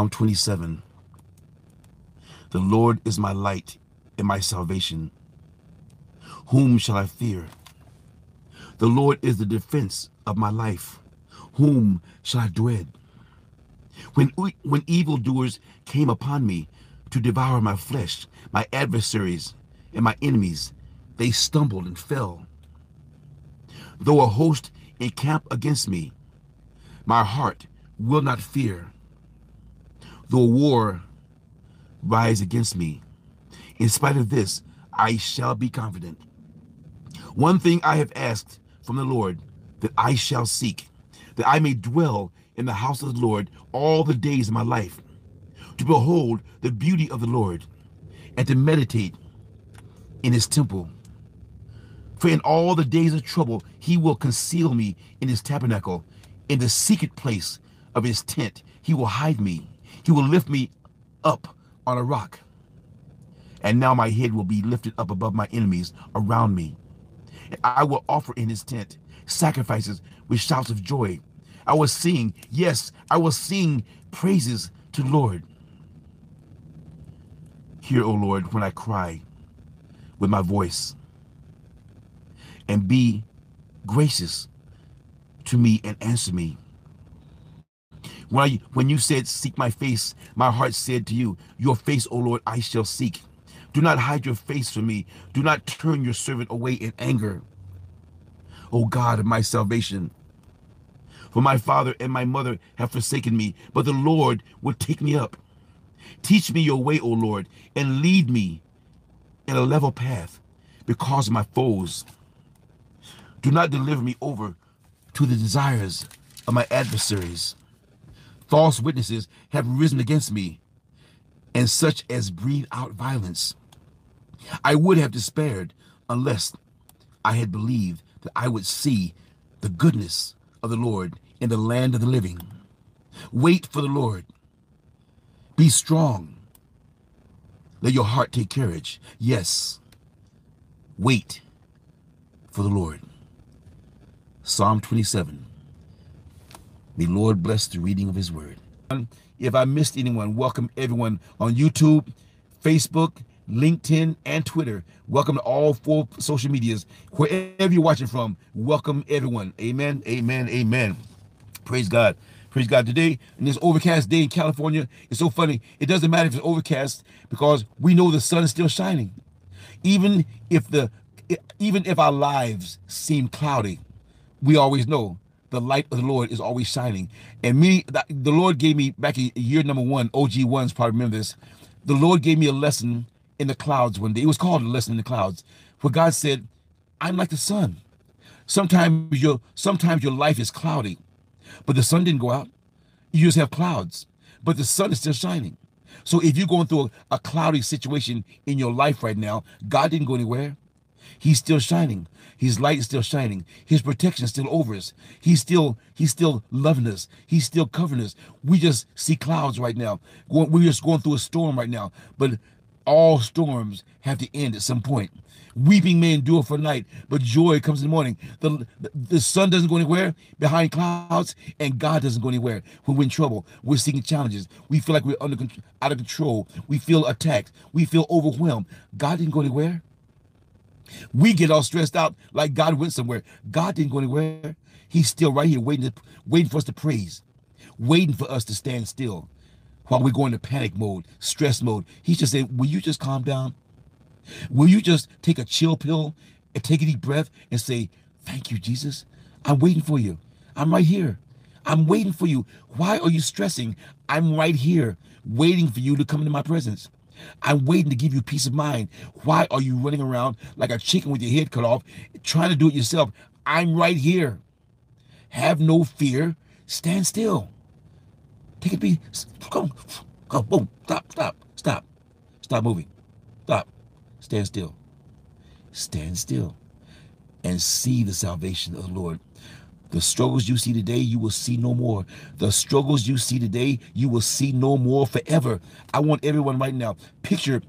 Psalm 27 The Lord is my light and my salvation. Whom shall I fear? The Lord is the defense of my life. Whom shall I dread? When, when evildoers came upon me to devour my flesh, my adversaries and my enemies, they stumbled and fell. Though a host encamp against me, my heart will not fear. Though war rise against me, in spite of this, I shall be confident. One thing I have asked from the Lord that I shall seek, that I may dwell in the house of the Lord all the days of my life, to behold the beauty of the Lord and to meditate in his temple. For in all the days of trouble, he will conceal me in his tabernacle. In the secret place of his tent, he will hide me. He will lift me up on a rock. And now my head will be lifted up above my enemies around me. I will offer in his tent sacrifices with shouts of joy. I will sing, yes, I will sing praises to the Lord. Hear, O Lord, when I cry with my voice and be gracious to me and answer me. When, I, when you said, Seek my face, my heart said to you, Your face, O Lord, I shall seek. Do not hide your face from me. Do not turn your servant away in anger. O God of my salvation, for my father and my mother have forsaken me, but the Lord will take me up. Teach me your way, O Lord, and lead me in a level path because of my foes. Do not deliver me over to the desires of my adversaries. False witnesses have risen against me, and such as breathe out violence. I would have despaired unless I had believed that I would see the goodness of the Lord in the land of the living. Wait for the Lord. Be strong. Let your heart take courage. Yes, wait for the Lord. Psalm 27. May Lord bless the reading of his word. If I missed anyone, welcome everyone on YouTube, Facebook, LinkedIn, and Twitter. Welcome to all four social medias. Wherever you're watching from, welcome everyone. Amen, amen, amen. Praise God. Praise God. Today, in this overcast day in California, it's so funny. It doesn't matter if it's overcast because we know the sun is still shining. Even if the even if our lives seem cloudy, we always know the light of the Lord is always shining. And me, the Lord gave me back in year number one, OG ones probably remember this. The Lord gave me a lesson in the clouds one day. It was called a lesson in the clouds, where God said, I'm like the sun. Sometimes your sometimes your life is cloudy, but the sun didn't go out. You just have clouds, but the sun is still shining. So if you're going through a, a cloudy situation in your life right now, God didn't go anywhere. He's still shining. His light is still shining. His protection is still over us. He's still he's still loving us. He's still covering us. We just see clouds right now. We're just going through a storm right now. But all storms have to end at some point. Weeping may endure for night, but joy comes in the morning. The, the, sun doesn't go anywhere behind clouds, and God doesn't go anywhere. When we're in trouble, we're seeing challenges. We feel like we're under out of control. We feel attacked. We feel overwhelmed. God didn't go anywhere. We get all stressed out like God went somewhere. God didn't go anywhere. He's still right here waiting, to, waiting for us to praise, waiting for us to stand still while we go into panic mode, stress mode. He's just saying, will you just calm down? Will you just take a chill pill and take a deep breath and say, thank you, Jesus. I'm waiting for you. I'm right here. I'm waiting for you. Why are you stressing? I'm right here waiting for you to come into my presence. I'm waiting to give you peace of mind. Why are you running around like a chicken with your head cut off, trying to do it yourself? I'm right here. Have no fear. Stand still. Take a beat. Come, Come. boom. Stop, stop, stop. Stop moving. Stop. Stand still. Stand still and see the salvation of the Lord. The struggles you see today, you will see no more. The struggles you see today, you will see no more forever. I want everyone right now, picture,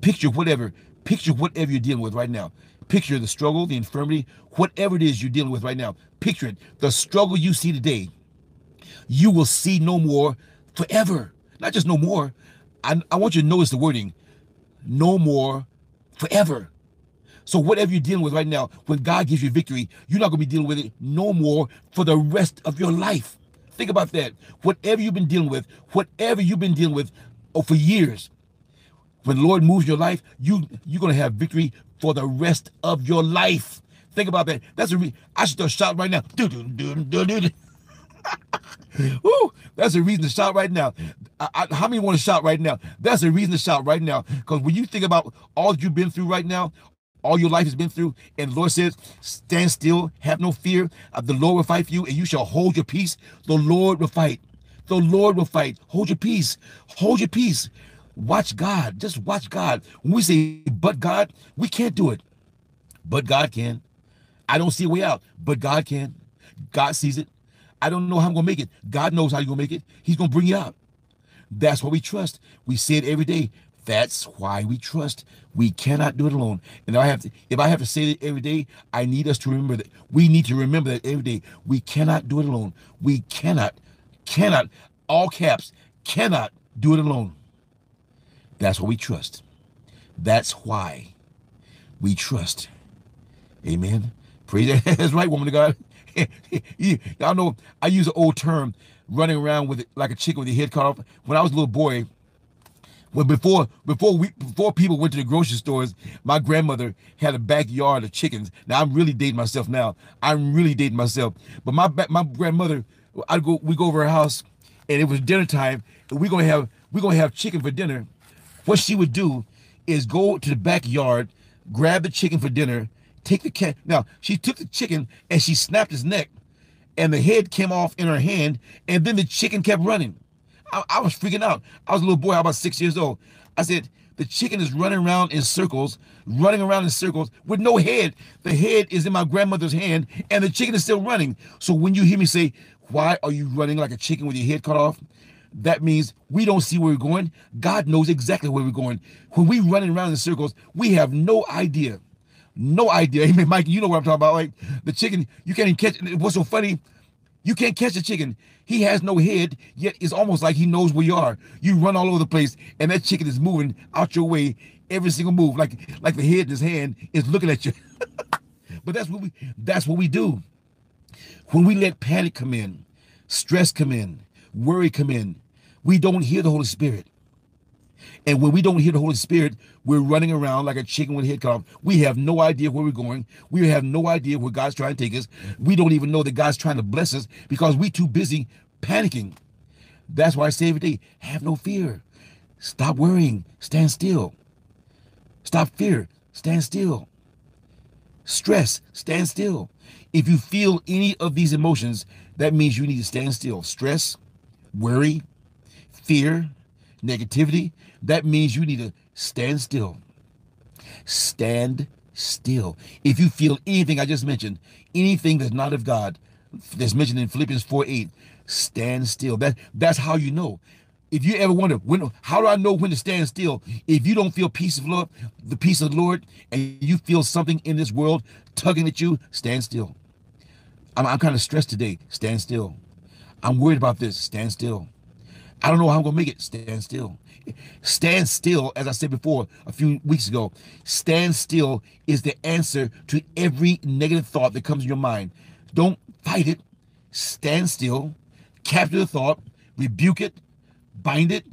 picture whatever, picture whatever you're dealing with right now. Picture the struggle, the infirmity, whatever it is you're dealing with right now. Picture it. The struggle you see today, you will see no more forever. Not just no more. I, I want you to notice the wording. No more forever. So whatever you're dealing with right now, when God gives you victory, you're not going to be dealing with it no more for the rest of your life. Think about that. Whatever you've been dealing with, whatever you've been dealing with oh, for years, when the Lord moves your life, you you're gonna have victory for the rest of your life. Think about that. That's a re- I should start shouting right now. Woo, that's a reason to shout right now. I, I, how many want to shout right now? That's a reason to shout right now. Because when you think about all that you've been through right now, all your life has been through, and the Lord says, Stand still, have no fear. Uh, the Lord will fight for you, and you shall hold your peace. The Lord will fight. The Lord will fight. Hold your peace. Hold your peace. Watch God. Just watch God. When we say, but God, we can't do it. But God can. I don't see a way out, but God can. God sees it. I don't know how I'm going to make it. God knows how you're going to make it. He's going to bring you out. That's what we trust. We say it every day. That's why we trust. We cannot do it alone. And I have to, if I have to say it every day, I need us to remember that. We need to remember that every day. We cannot do it alone. We cannot, cannot, all caps, cannot do it alone. That's what we trust. That's why we trust. Amen. Praise That's right, woman of God. Y'all know I use an old term, running around with it like a chicken with your head cut off. When I was a little boy, when before before we before people went to the grocery stores, my grandmother had a backyard of chickens. Now I'm really dating myself now. I'm really dating myself. But my my grandmother, I go we go over her house, and it was dinner time, and we're gonna have we're gonna have chicken for dinner. What she would do is go to the backyard, grab the chicken for dinner, take the cat. Now, she took the chicken and she snapped his neck, and the head came off in her hand, and then the chicken kept running. I, I was freaking out. I was a little boy, about six years old. I said, the chicken is running around in circles, running around in circles with no head. The head is in my grandmother's hand, and the chicken is still running. So when you hear me say, Why are you running like a chicken with your head cut off? that means we don't see where we're going. God knows exactly where we're going. When we running around in circles, we have no idea. No idea. Amen, Mike, you know what I'm talking about. Like the chicken, you can't even catch it. What's so funny? You can't catch a chicken. He has no head, yet it's almost like he knows where you are. You run all over the place, and that chicken is moving out your way every single move, like like the head in his hand is looking at you. but that's what we that's what we do. When we let panic come in, stress come in, worry come in, we don't hear the Holy Spirit. And when we don't hear the Holy Spirit, we're running around like a chicken with a head cut off. We have no idea where we're going. We have no idea where God's trying to take us. We don't even know that God's trying to bless us because we're too busy panicking. That's why I say every day, have no fear. Stop worrying. Stand still. Stop fear. Stand still. Stress. Stand still. If you feel any of these emotions, that means you need to stand still. Stress, worry, fear, negativity, that means you need to stand still. Stand still. If you feel anything I just mentioned, anything that's not of God, that's mentioned in Philippians 4 8, stand still. That that's how you know. If you ever wonder when how do I know when to stand still? If you don't feel peace of Lord, the peace of the Lord, and you feel something in this world tugging at you, stand still. I'm, I'm kind of stressed today. Stand still. I'm worried about this. Stand still. I don't know how I'm going to make it. Stand still. Stand still, as I said before a few weeks ago, stand still is the answer to every negative thought that comes in your mind. Don't fight it. Stand still, capture the thought, rebuke it, bind it,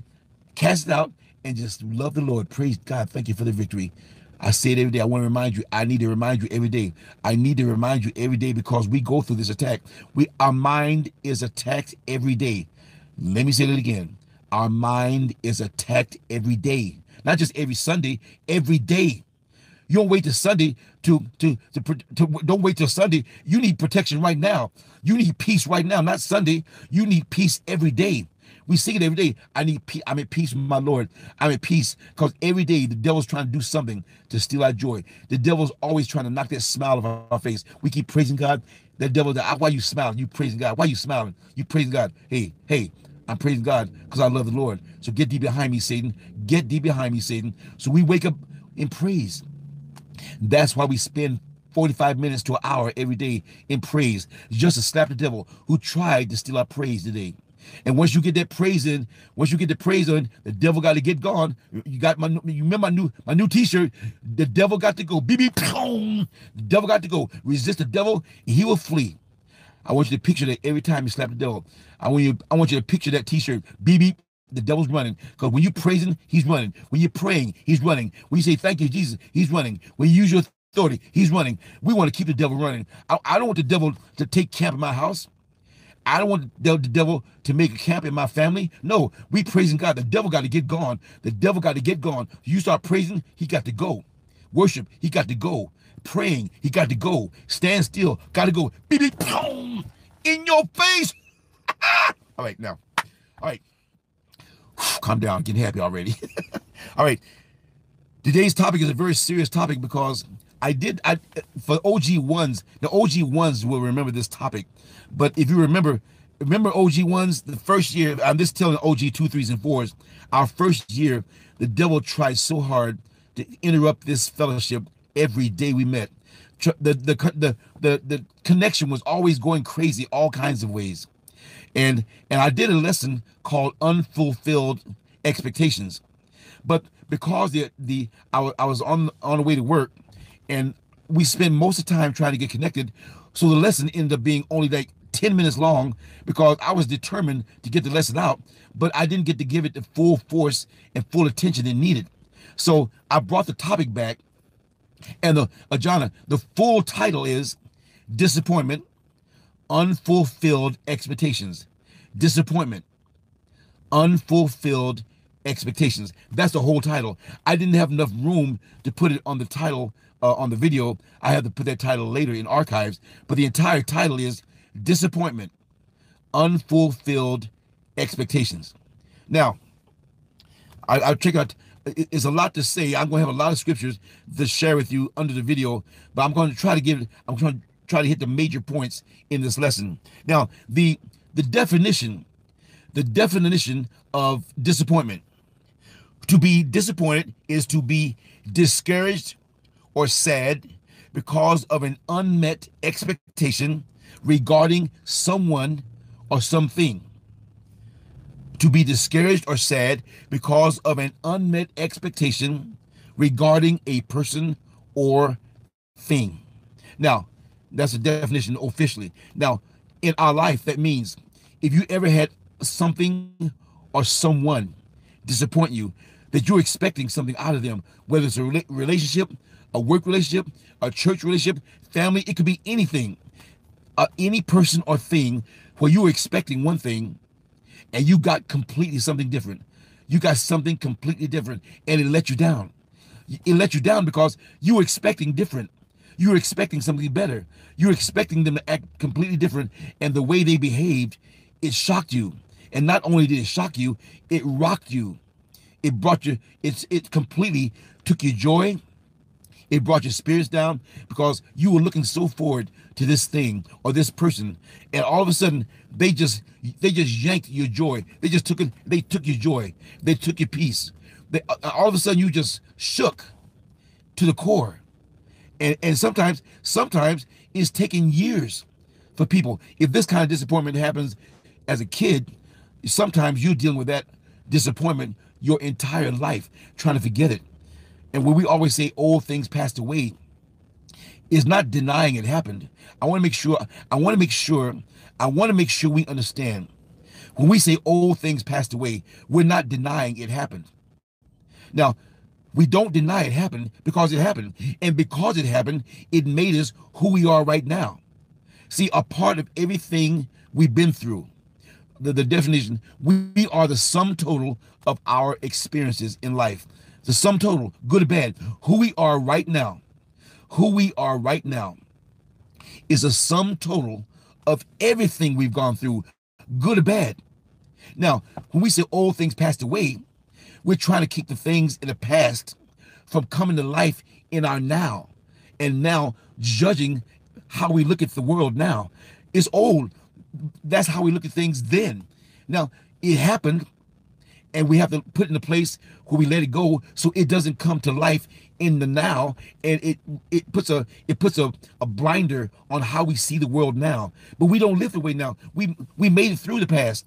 cast it out, and just love the Lord. Praise God. Thank you for the victory. I say it every day. I want to remind you. I need to remind you every day. I need to remind you every day because we go through this attack. We our mind is attacked every day. Let me say it again. Our mind is attacked every day, not just every Sunday, every day. You don't wait till Sunday to, to to to don't wait till Sunday. You need protection right now. You need peace right now, not Sunday. You need peace every day. We sing it every day. I need peace. I'm at peace with my Lord. I'm at peace because every day the devil's trying to do something to steal our joy. The devil's always trying to knock that smile off our face. We keep praising God. That devil, why you smiling? You praising God. Why you smiling? You praising God. Hey, hey, I'm praising God because I love the Lord. So get thee behind me, Satan. Get thee behind me, Satan. So we wake up in praise. That's why we spend 45 minutes to an hour every day in praise, just to slap the devil who tried to steal our praise today. And once you get that praise in, once you get the praise on, the devil got to get gone. You got my, you remember my new my new T-shirt. The devil got to go. BB, the devil got to go. Resist the devil, he will flee. I want you to picture that every time you slap the devil. I want you, I want you to picture that T-shirt. BB, the devil's running. Because when you're praising, he's running. When you're praying, he's running. When you say thank you, Jesus, he's running. When you use your authority, he's running. We want to keep the devil running. I, I don't want the devil to take camp in my house. I don't want the devil to make a camp in my family. No, we praising God. The devil got to get gone. The devil got to get gone. You start praising, he got to go. Worship, he got to go. Praying, he got to go. Stand still, got to go. Beep, beep, boom, in your face. All right, now. All right. Calm down. Getting happy already. All right. Today's topic is a very serious topic because I did I for OG ones. The OG ones will remember this topic, but if you remember, remember OG ones the first year. I'm just telling OG two, threes, and fours. Our first year, the devil tried so hard to interrupt this fellowship every day we met. The the the the the connection was always going crazy, all kinds of ways, and and I did a lesson called unfulfilled expectations, but because the the I, I was on on the way to work and we spend most of the time trying to get connected. So the lesson ended up being only like 10 minutes long because I was determined to get the lesson out, but I didn't get to give it the full force and full attention it needed. So I brought the topic back, and the Ajana, the full title is Disappointment, Unfulfilled Expectations. Disappointment, Unfulfilled Expectations. That's the whole title. I didn't have enough room to put it on the title uh, on the video. I have to put that title later in archives, but the entire title is Disappointment, Unfulfilled Expectations. Now, I, I check out, it's a lot to say. I'm going to have a lot of scriptures to share with you under the video, but I'm going to try to give, I'm trying to try to hit the major points in this lesson. Now, the the definition, the definition of disappointment. To be disappointed is to be discouraged or sad because of an unmet expectation regarding someone or something. To be discouraged or sad because of an unmet expectation regarding a person or thing. Now, that's the definition officially. Now, in our life, that means if you ever had something or someone disappoint you, that you're expecting something out of them, whether it's a relationship, a work relationship, a church relationship, family, it could be anything, uh, any person or thing where you were expecting one thing and you got completely something different. You got something completely different and it let you down. It let you down because you were expecting different. You were expecting something better. You were expecting them to act completely different. And the way they behaved, it shocked you. And not only did it shock you, it rocked you. It brought you, it's it completely took your joy, it brought your spirits down because you were looking so forward to this thing or this person, and all of a sudden they just they just yanked your joy. They just took it. They took your joy. They took your peace. They, uh, all of a sudden you just shook to the core, and and sometimes sometimes it's taking years for people. If this kind of disappointment happens as a kid, sometimes you're dealing with that disappointment your entire life, trying to forget it. And when we always say old things passed away, is not denying it happened. I want to make sure, I want to make sure, I want to make sure we understand. When we say old things passed away, we're not denying it happened. Now, we don't deny it happened because it happened. And because it happened, it made us who we are right now. See, a part of everything we've been through, the, the definition, we, we are the sum total of our experiences in life the sum total, good or bad, who we are right now, who we are right now is a sum total of everything we've gone through, good or bad. Now, when we say old things passed away, we're trying to keep the things in the past from coming to life in our now and now judging how we look at the world now. is old. That's how we look at things then. Now, it happened and we have to put in a place where we let it go so it doesn't come to life in the now and it it puts a it puts a, a blinder on how we see the world now but we don't live the way now we we made it through the past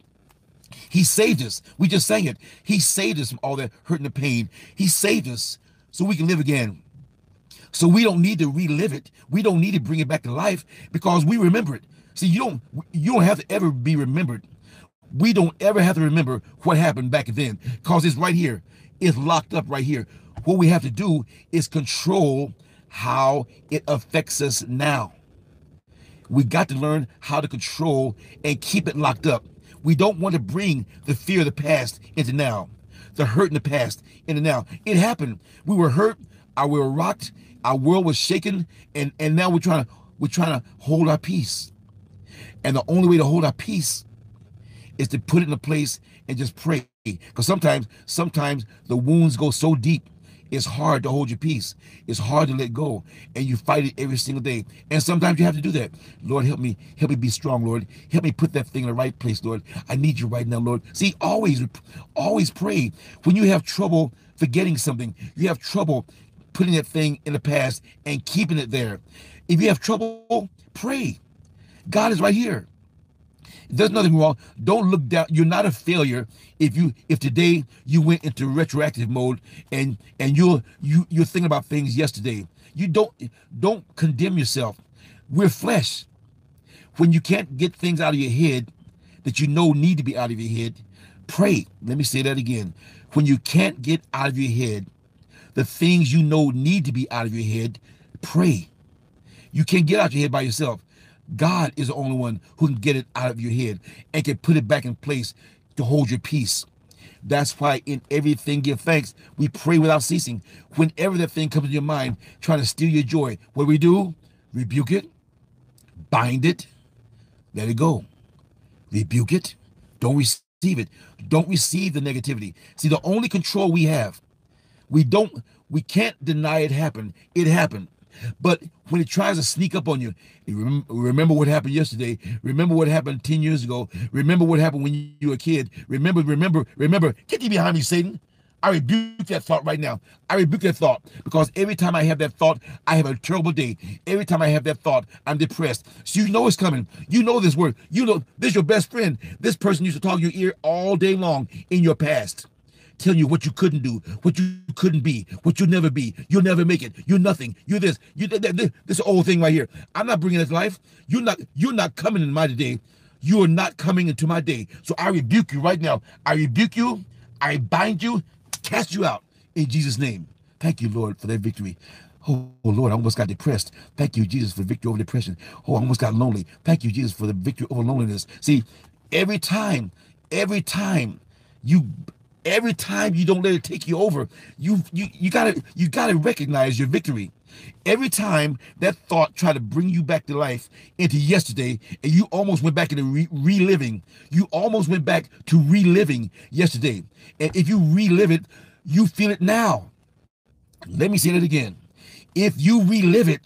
He saved us. We just sang it. He saved us from all that hurt and the pain. He saved us so we can live again. So we don't need to relive it. We don't need to bring it back to life because we remember it. See, you don't you don't have to ever be remembered. We don't ever have to remember what happened back then because it's right here. It's locked up right here. What we have to do is control how it affects us now. We got to learn how to control and keep it locked up. We don't want to bring the fear of the past into now, the hurt in the past into now. It happened. We were hurt. Our we were rocked. Our world was shaken, and and now we're trying to we're trying to hold our peace. And the only way to hold our peace is to put it in a place and just pray. Because sometimes, sometimes the wounds go so deep it's hard to hold your peace. It's hard to let go. And you fight it every single day. And sometimes you have to do that. Lord, help me. Help me be strong, Lord. Help me put that thing in the right place, Lord. I need you right now, Lord. See, always, always pray. When you have trouble forgetting something, you have trouble putting that thing in the past and keeping it there. If you have trouble, pray. God is right here. There's nothing wrong. Don't look down. You're not a failure if you if today you went into retroactive mode and and you're you you're thinking about things yesterday. You don't don't condemn yourself. We're flesh. When you can't get things out of your head that you know need to be out of your head, pray. Let me say that again. When you can't get out of your head the things you know need to be out of your head, pray. You can't get out of your head by yourself. God is the only one who can get it out of your head and can put it back in place to hold your peace. That's why in everything give thanks. We pray without ceasing. Whenever that thing comes to your mind, trying to steal your joy, what we do? Rebuke it, bind it, let it go. Rebuke it. Don't receive it. Don't receive the negativity. See, the only control we have, we don't, we can't deny it happened. It happened. But when it tries to sneak up on you, remember what happened yesterday. Remember what happened 10 years ago. Remember what happened when you were a kid. Remember, remember, remember. Get you behind me, Satan. I rebuke that thought right now. I rebuke that thought because every time I have that thought, I have a terrible day. Every time I have that thought, I'm depressed. So you know it's coming. You know this word. You know this is your best friend. This person used to talk your ear all day long in your past telling you what you couldn't do, what you couldn't be, what you'll never be. You'll never make it. You're nothing. You're this. You this, this old thing right here. I'm not bringing this life. You're not. You're not coming in my day. You are not coming into my day. So I rebuke you right now. I rebuke you. I bind you. Cast you out in Jesus' name. Thank you, Lord, for that victory. Oh, Lord, I almost got depressed. Thank you, Jesus, for victory over depression. Oh, I almost got lonely. Thank you, Jesus, for the victory over loneliness. See, every time, every time you every time you don't let it take you over you you you gotta you gotta recognize your victory. Every time that thought tried to bring you back to life into yesterday and you almost went back into re- reliving. You almost went back to reliving yesterday. And if you relive it you feel it now. Let me say that again. If you relive it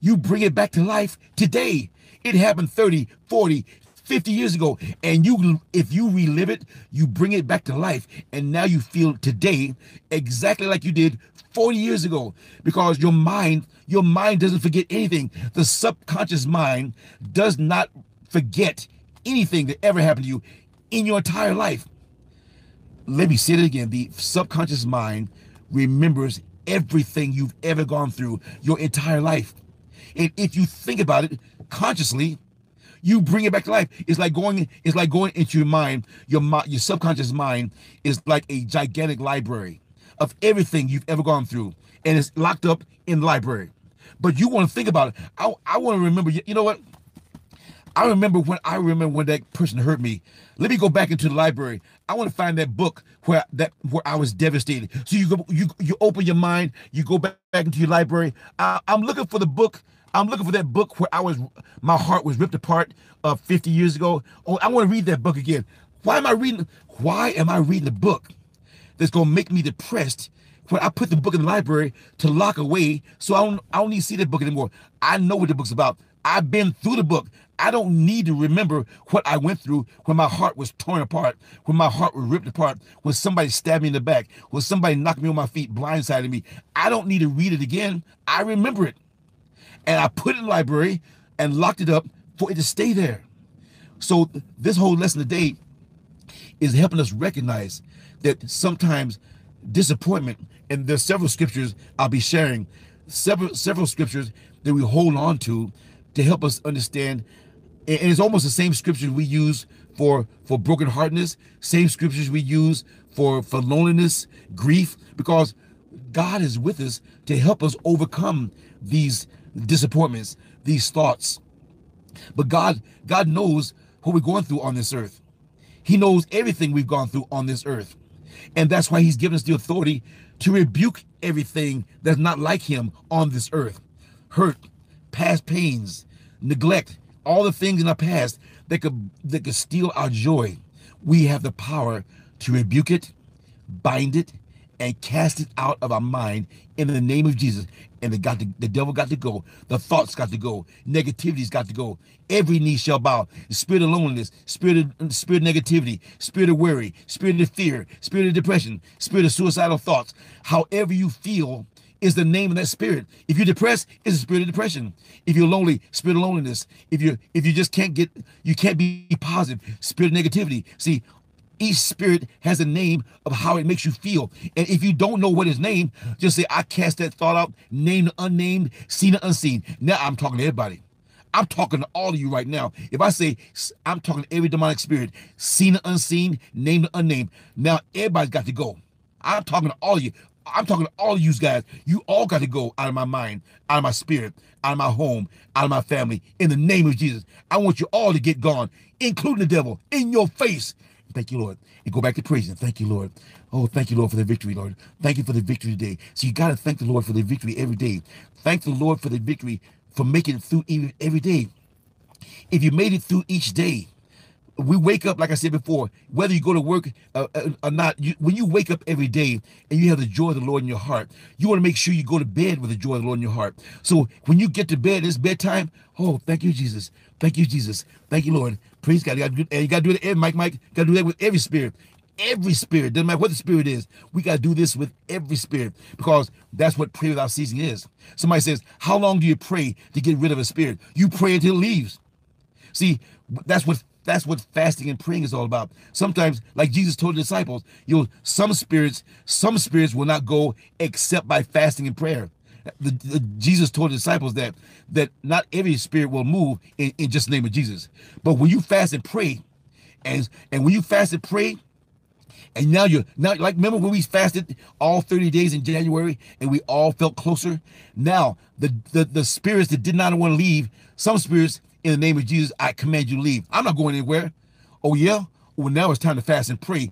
you bring it back to life today. It happened 30 40 50 years ago and you if you relive it you bring it back to life and now you feel today exactly like you did 40 years ago because your mind your mind doesn't forget anything. The subconscious mind does not forget anything that ever happened to you in your entire life. Let me say it again. The subconscious mind remembers everything you've ever gone through your entire life. And if you think about it consciously you bring it back to life. It's like going, it's like going into your mind, your your subconscious mind is like a gigantic library of everything you've ever gone through, and it's locked up in the library. But you want to think about it. I, I want to remember, you know what? I remember when I remember when that person hurt me. Let me go back into the library. I want to find that book where that where I was devastated. So you go, you you open your mind, you go back, back into your library. I, I'm looking for the book I'm looking for that book where I was, my heart was ripped apart uh, 50 years ago. Oh, I want to read that book again. Why am I reading? Why am I reading a book that's gonna make me depressed when I put the book in the library to lock away so I don't, I don't need to see that book anymore. I know what the book's about. I've been through the book. I don't need to remember what I went through when my heart was torn apart, when my heart was ripped apart, when somebody stabbed me in the back, when somebody knocked me on my feet, blindsided me. I don't need to read it again. I remember it and I put it in the library and locked it up for it to stay there. So this whole lesson today is helping us recognize that sometimes disappointment, and there's several scriptures I'll be sharing, several several scriptures that we hold on to to help us understand. And it's almost the same scriptures we use for for brokenheartedness, same scriptures we use for for loneliness, grief, because God is with us to help us overcome these disappointments, these thoughts. But God, God knows what we're going through on this earth. He knows everything we've gone through on this earth. And that's why he's given us the authority to rebuke everything that's not like him on this earth. Hurt, past pains, neglect, all the things in our past that could that could steal our joy. We have the power to rebuke it, bind it, and cast it out of our mind in the name of Jesus. And the, got to, the devil got to go. The thoughts got to go. Negativity's got to go. Every knee shall bow. Spirit of loneliness, spirit of spirit of negativity, spirit of worry, spirit of fear, spirit of depression, spirit of suicidal thoughts. However you feel is the name of that spirit. If you're depressed, it's a spirit of depression. If you're lonely, spirit of loneliness. If you if you just can't get you can't be positive, spirit of negativity. See, each spirit has a name of how it makes you feel. And if you don't know what his name, just say, I cast that thought out, named unnamed, seen and unseen. Now I'm talking to everybody. I'm talking to all of you right now. If I say I'm talking to every demonic spirit, seen and unseen, named and unnamed, now everybody's got to go. I'm talking to all of you. I'm talking to all of you guys. You all got to go out of my mind, out of my spirit, out of my home, out of my family. In the name of Jesus, I want you all to get gone, including the devil, in your face. Thank you, Lord. And go back to praising. Thank you, Lord. Oh, thank you, Lord, for the victory, Lord. Thank you for the victory today. So you got to thank the Lord for the victory every day. Thank the Lord for the victory for making it through every day. If you made it through each day, we wake up, like I said before, whether you go to work uh, uh, or not, you, when you wake up every day and you have the joy of the Lord in your heart, you want to make sure you go to bed with the joy of the Lord in your heart. So when you get to bed, it's bedtime. Oh, thank you, Jesus. Thank you, Jesus. Thank you, Lord. Praise God. You got to do, and you got to do it, eh, Mike, Mike, got to do that with every spirit. Every spirit, doesn't matter what the spirit is, we got to do this with every spirit because that's what pray without ceasing is. Somebody says, How long do you pray to get rid of a spirit? You pray until it leaves. See, that's what that's what fasting and praying is all about. Sometimes, like Jesus told the disciples, you know, some spirits, some spirits will not go except by fasting and prayer. The, the, Jesus told the disciples that that not every spirit will move in, in just the name of Jesus. But when you fast and pray, and and when you fast and pray, and now you're now like remember when we fasted all 30 days in January and we all felt closer? Now the the, the spirits that did not want to leave, some spirits in the name of Jesus, I command you leave. I'm not going anywhere. Oh, yeah? Well, now it's time to fast and pray.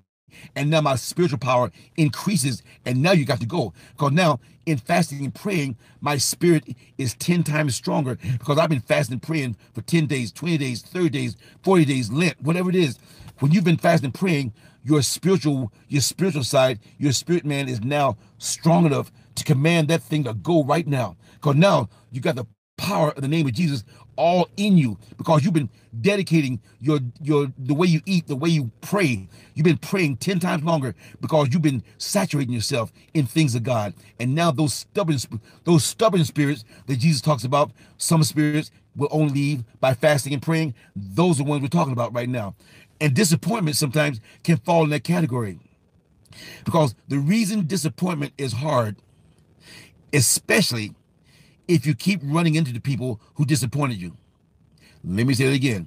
And now my spiritual power increases. And now you got to go. Because now in fasting and praying, my spirit is 10 times stronger because I've been fasting and praying for 10 days, 20 days, 30 days, 40 days, Lent, whatever it is. When you've been fasting and praying, your spiritual, your spiritual side, your spirit man is now strong enough to command that thing to go right now. Because now you got the power of the name of Jesus all in you because you've been dedicating your your the way you eat, the way you pray. You've been praying 10 times longer because you've been saturating yourself in things of God. And now those stubborn those stubborn spirits that Jesus talks about, some spirits will only leave by fasting and praying. Those are the ones we're talking about right now. And disappointment sometimes can fall in that category. Because the reason disappointment is hard, especially if you keep running into the people who disappointed you. Let me say it again.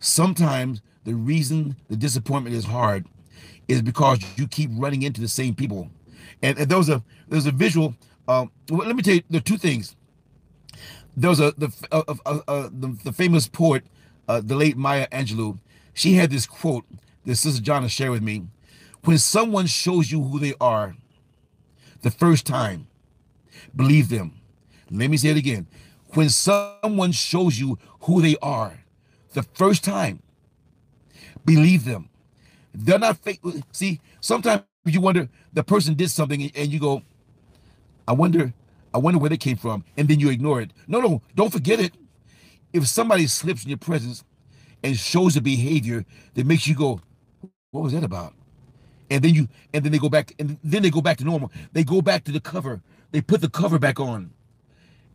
Sometimes the reason the disappointment is hard is because you keep running into the same people. And, and there was a there's a visual. Um, let me tell you the two things. There was a the uh, uh, uh, the, the, famous poet, uh, the late Maya Angelou. She had this quote that Sister Jonna shared with me. When someone shows you who they are, the first time, believe them let me say it again. When someone shows you who they are the first time, believe them. They're not fake. See, sometimes you wonder the person did something and you go, I wonder, I wonder where they came from, and then you ignore it. No, no, don't forget it. If somebody slips in your presence and shows a behavior that makes you go, what was that about? And then you, and then they go back, and then they go back to normal. They go back to the cover. They put the cover back on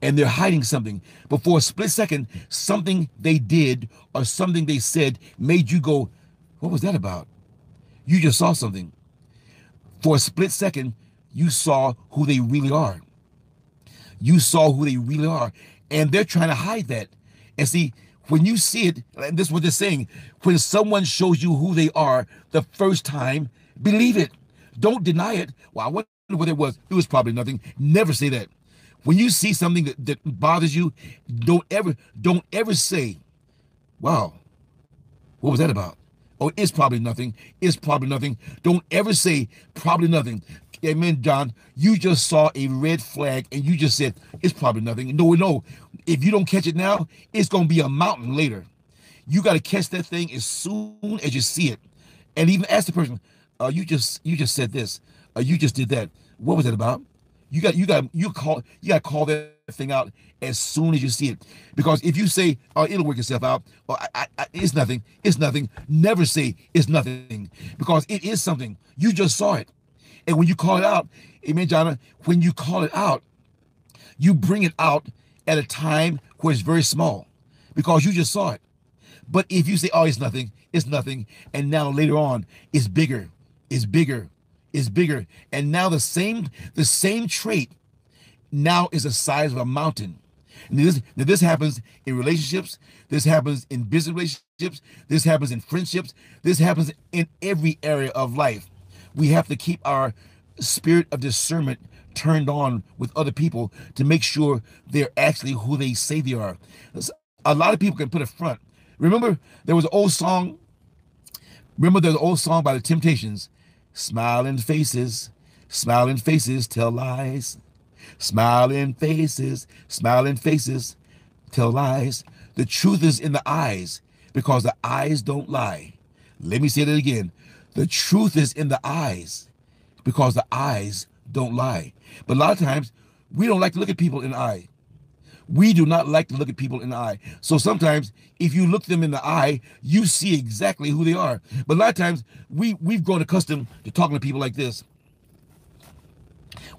and they're hiding something. But for a split second, something they did or something they said made you go, What was that about? You just saw something. For a split second, you saw who they really are. You saw who they really are. And they're trying to hide that. And see, when you see it, and this is what they're saying, when someone shows you who they are the first time, believe it. Don't deny it. Well, I wonder what it was. It was probably nothing. Never say that. When you see something that, that bothers you, don't ever, don't ever say, wow, what was that about? Oh, it's probably nothing. It's probably nothing. Don't ever say probably nothing. Amen, John. You just saw a red flag and you just said it's probably nothing. No, no. If you don't catch it now, it's going to be a mountain later. You got to catch that thing as soon as you see it, and even ask the person, uh, "You just you just said this. Uh, you just did that. What was it about?" You got you got you call you got to call that thing out as soon as you see it. Because if you say, "Oh, it'll work itself out," or I, I, "It's nothing," it's nothing. Never say it's nothing because it is something. You just saw it, and when you call it out, Amen, John. When you call it out, you bring it out at a time where it's very small, because you just saw it. But if you say, "Oh, it's nothing," it's nothing, and now later on, it's bigger, it's bigger, is bigger. And now the same the same trait now is the size of a mountain. And this, this happens in relationships. This happens in business relationships. This happens in friendships. This happens in every area of life. We have to keep our spirit of discernment turned on with other people to make sure they're actually who they say they are. A lot of people can put a front. Remember, there was an old song. Remember, there's an old song by the Temptations Smiling faces, smiling faces tell lies. Smiling faces, smiling faces tell lies. The truth is in the eyes because the eyes don't lie. Let me say that again. The truth is in the eyes because the eyes don't lie. But a lot of times we don't like to look at people in the eye. We do not like to look at people in the eye. So sometimes if you look them in the eye, you see exactly who they are. But a lot of times we, we've grown accustomed to talking to people like this.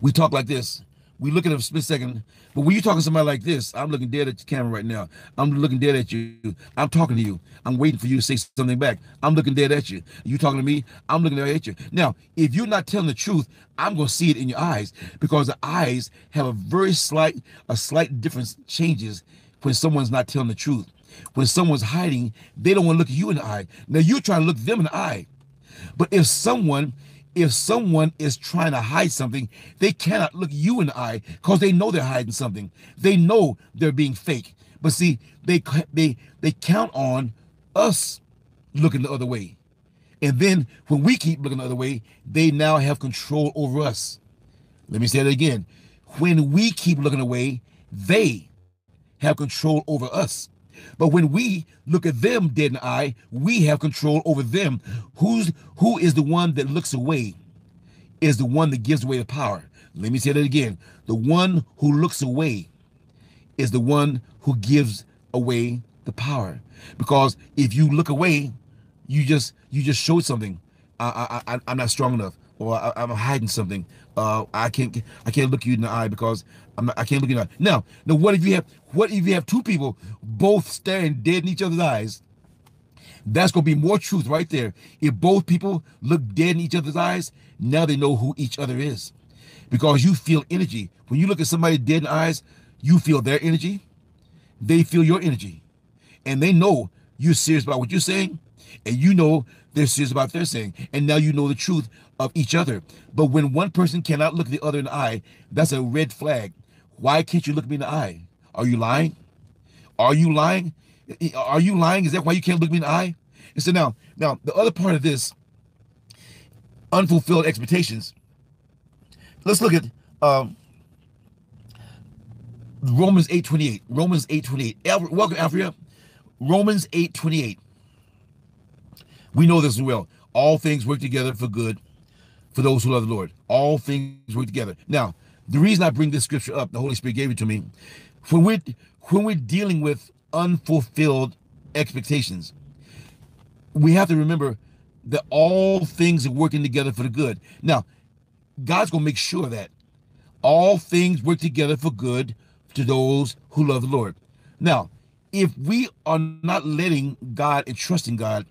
We talk like this. We look at a split second. But when you talking to somebody like this, I'm looking dead at the camera right now. I'm looking dead at you. I'm talking to you. I'm waiting for you to say something back. I'm looking dead at you. You talking to me? I'm looking dead at you. Now, if you're not telling the truth, I'm to see it in your eyes because the eyes have a very slight, a slight difference changes when someone's not telling the truth. When someone's hiding, they don't want to look at you in the eye. Now you're trying to look them in the eye. But if someone if someone is trying to hide something, they cannot look you in the eye because they know they're hiding something. They know they're being fake. But see, they they they count on us looking the other way. And then when we keep looking the other way, they now have control over us. Let me say that again. When we keep looking away, they have control over us. But when we look at them dead the eye, we have control over them. Who's who is the one that looks away? Is the one that gives away the power. Let me say that again. The one who looks away is the one who gives away the power. Because if you look away, you just you just showed something. I, I, I I'm not strong enough, or I, am hiding something. Uh, I can't I can't look you in the eye because not, I can't look the eye. Now, now what if you have what if you have two people both staring dead in each other's eyes? That's gonna be more truth right there. If both people look dead in each other's eyes, now they know who each other is. Because you feel energy. When you look at somebody dead in the eyes, you feel their energy, they feel your energy. And they know you're serious about what you're saying, and you know they're serious about what they're saying. And now you know the truth of each other. But when one person cannot look the other in the eye, that's a red flag. Why can't you look me in the eye? Are you lying? Are you lying? Are you lying? Is that why you can't look me in the eye? And so now, now the other part of this unfulfilled expectations. Let's look at um, Romans 8:28. Romans 8:28. Welcome, Alfred. Romans 8:28. We know this well. All things work together for good for those who love the Lord. All things work together. Now, the reason I bring this scripture up, the Holy Spirit gave it to me. When we're when we're dealing with unfulfilled expectations, we have to remember that all things are working together for the good. Now, God's gonna make sure that all things work together for good to those who love the Lord. Now, if we are not letting God and trusting God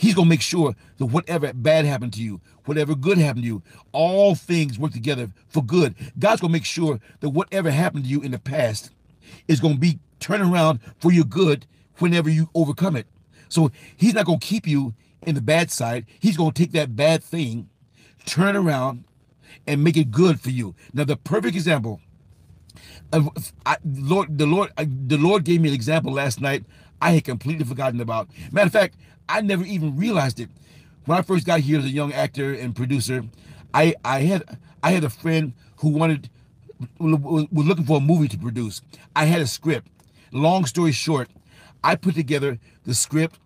He's going to make sure that whatever bad happened to you, whatever good happened to you, all things work together for good. God's going to make sure that whatever happened to you in the past is going to be turned around for your good whenever you overcome it. So he's not going to keep you in the bad side. He's going to take that bad thing, turn around, and make it good for you. Now, the perfect example. Of, I, Lord, the Lord, the Lord gave me an example last night. I had completely forgotten about. Matter of fact, I never even realized it. When I first got here as a young actor and producer, I I had I had a friend who wanted was looking for a movie to produce. I had a script. Long story short, I put together the script.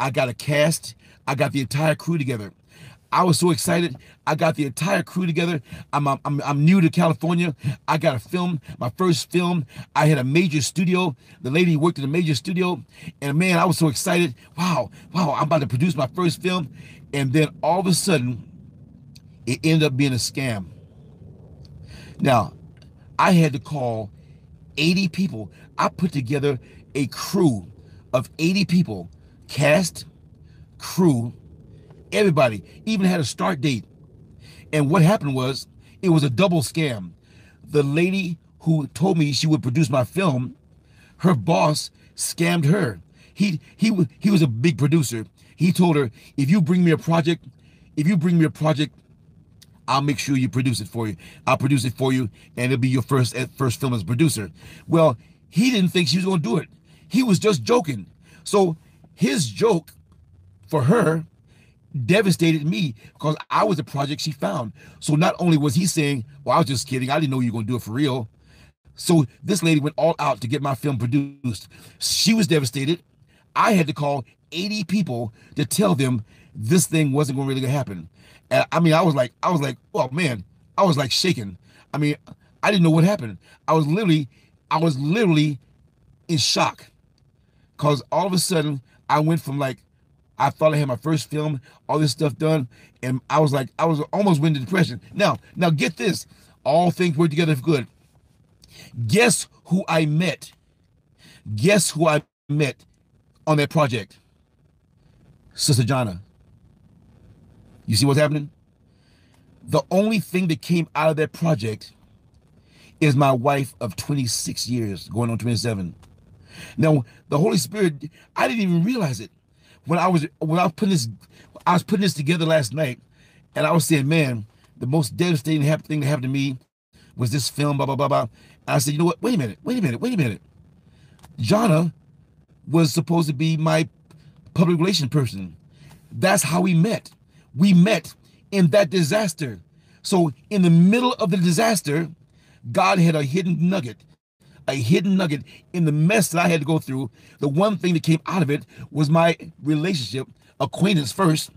I got a cast. I got the entire crew together. I was so excited. I got the entire crew together. I'm, I'm, I'm new to California. I got a film, my first film. I had a major studio. The lady worked in a major studio. And man, I was so excited. Wow, wow, I'm about to produce my first film. And then all of a sudden, it ended up being a scam. Now, I had to call 80 people. I put together a crew of 80 people, cast, crew, Everybody even had a start date. And what happened was it was a double scam. The lady who told me she would produce my film, her boss scammed her. He he he was a big producer. He told her, if you bring me a project, if you bring me a project, I'll make sure you produce it for you. I'll produce it for you, and it'll be your first eh, first film as producer. Well, he didn't think she was going to do it. He was just joking. So his joke for her devastated me because I was the project she found. So not only was he saying, Well, I was just kidding, I didn't know you were gonna do it for real. So this lady went all out to get my film produced. She was devastated. I had to call 80 people to tell them this thing wasn't gonna really gonna happen. And I mean, I was like, I was like, oh man, I was like shaking. I mean, I didn't know what happened. I was literally, I was literally in shock. Cause all of a sudden I went from like I thought I had my first film, all this stuff done, and I was like, I was almost went into depression. Now, now get this, all things work together for good. Guess who I met? Guess who I met on that project? Sister Jahna. You see what's happening? The only thing that came out of that project is my wife of 26 years, going on 27. Now, the Holy Spirit, I didn't even realize it when I was when I was putting this I was putting this together last night, and I was saying, man, the most devastating thing that happened to me was this film, blah blah blah blah. And I said, you know what? Wait a minute, wait a minute, wait a minute. Jahna was supposed to be my public relations person. That's how we met. We met in that disaster. So in the middle of the disaster, God had a hidden nugget a hidden nugget in the mess that I had to go through. The one thing that came out of it was my relationship, acquaintance first,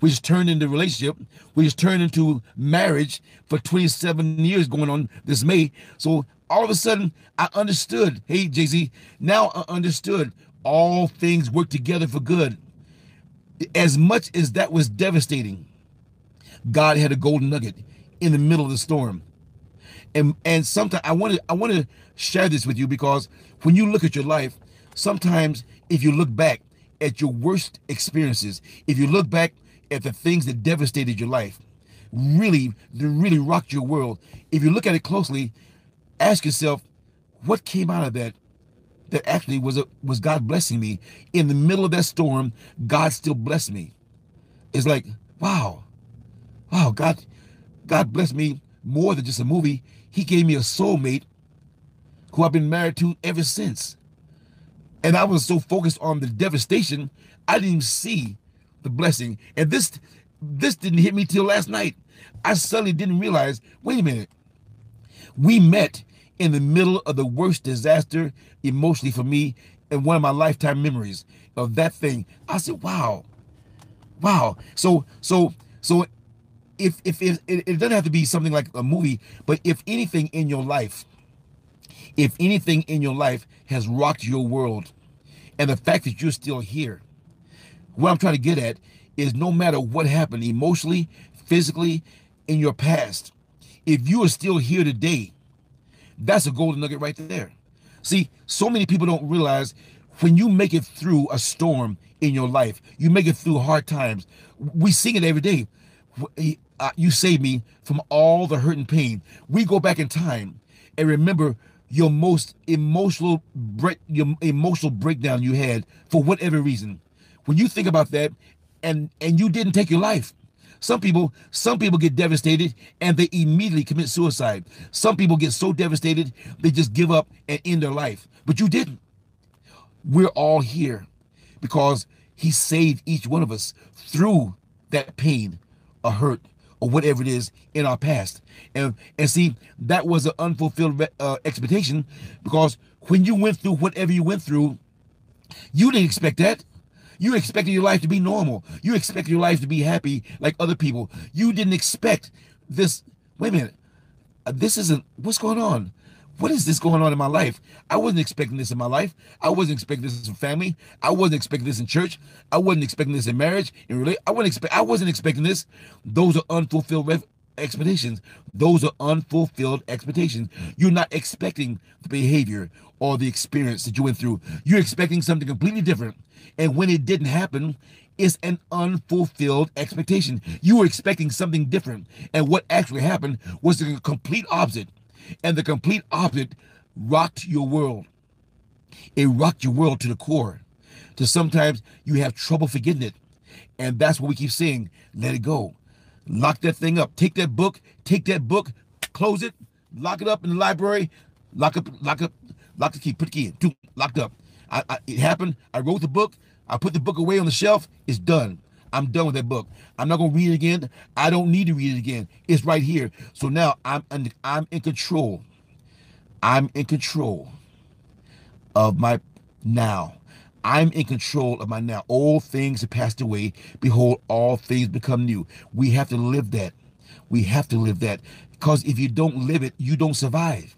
which turned into relationship, which turned into marriage for 27 years going on this May. So all of a sudden, I understood. Hey, Jay Z, now I understood all things work together for good. As much as that was devastating, God had a golden nugget in the middle of the storm and and sometimes I want to I want to share this with you because when you look at your life, sometimes if you look back at your worst experiences, if you look back at the things that devastated your life, really that really rocked your world, if you look at it closely, ask yourself, what came out of that that actually was a, was God blessing me in the middle of that storm? God still blessed me. It's like wow, wow, God, God blessed me more than just a movie. He gave me a soulmate who I've been married to ever since. And I was so focused on the devastation, I didn't even see the blessing. And this this didn't hit me till last night. I suddenly didn't realize, wait a minute. We met in the middle of the worst disaster emotionally for me and one of my lifetime memories of that thing. I said, wow. Wow. So so so if if it, it doesn't have to be something like a movie, but if anything in your life, if anything in your life has rocked your world, and the fact that you're still here, what I'm trying to get at is no matter what happened emotionally, physically, in your past, if you are still here today, that's a golden nugget right there. See, so many people don't realize when you make it through a storm in your life, you make it through hard times. We sing it every day. Uh, you saved me from all the hurt and pain. We go back in time and remember your most emotional break, your emotional breakdown you had for whatever reason. When you think about that, and and you didn't take your life. Some people, some people get devastated and they immediately commit suicide. Some people get so devastated they just give up and end their life. But you didn't. We're all here because he saved each one of us through that pain or hurt or whatever it is in our past. And and see, that was an unfulfilled uh, expectation because when you went through whatever you went through, you didn't expect that. You expected your life to be normal. You expected your life to be happy like other people. You didn't expect this. Wait a minute. Uh, this isn't what's going on what is this going on in my life? I wasn't expecting this in my life. I wasn't expecting this in family. I wasn't expecting this in church. I wasn't expecting this in marriage. In relate, I wasn't expect. I wasn't expecting this. Those are unfulfilled expectations. Those are unfulfilled expectations. You're not expecting the behavior or the experience that you went through. You're expecting something completely different, and when it didn't happen, it's an unfulfilled expectation. You were expecting something different, and what actually happened was the complete opposite and the complete opposite rocked your world. It rocked your world to the core. To sometimes you have trouble forgetting it. And that's what we keep saying. Let it go. Lock that thing up. Take that book, take that book, close it, lock it up in the library, lock up, lock up, lock the key, put the key in, locked up. I, I, it happened. I wrote the book. I put the book away on the shelf. It's done. I'm done with that book. I'm not gonna read it again. I don't need to read it again. It's right here. So now I'm I'm in control. I'm in control of my now. I'm in control of my now. All things have passed away. Behold, all things become new. We have to live that. We have to live that. Because if you don't live it, you don't survive.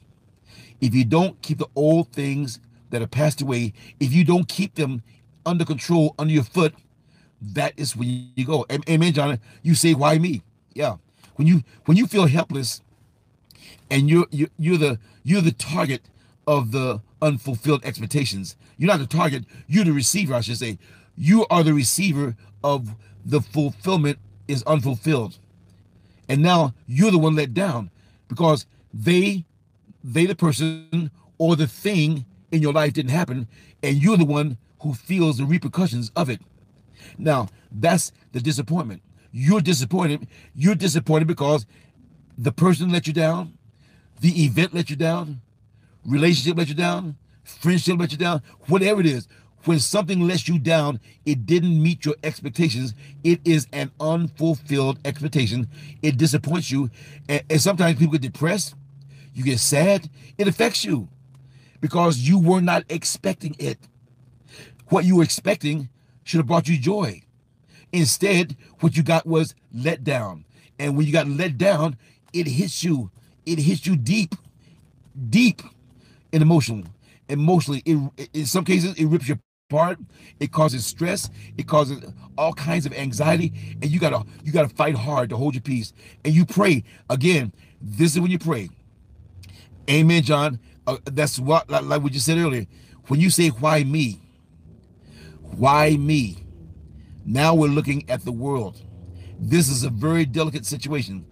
If you don't keep the old things that have passed away, if you don't keep them under control under your foot, that is when you go. Amen, John. You say, why me? Yeah. When you when you feel helpless and you're you're, you're the you're the target of the unfulfilled expectations. You're not the target, you're the receiver, I should say. You are the receiver of the fulfillment is unfulfilled. And now you're the one let down because they they the person or the thing in your life didn't happen and you're the one who feels the repercussions of it. Now, that's the disappointment. You're disappointed. You're disappointed because the person let you down, the event let you down, relationship let you down, friendship let you down, whatever it is. When something lets you down, it didn't meet your expectations. It is an unfulfilled expectation. It disappoints you. And, and sometimes people get depressed. You get sad. It affects you because you were not expecting it. What you were expecting should have brought you joy. Instead, what you got was let down. And when you got let down, it hits you. It hits you deep, deep and emotional. Emotionally, it, in some cases, it rips you apart. It causes stress. It causes all kinds of anxiety, and you gotta you gotta fight hard to hold your peace. And you pray again. This is when you pray. Amen, John. Uh, that's what like, like what you said earlier. When you say, "Why me?" Why me? Now we're looking at the world. This is a very delicate situation.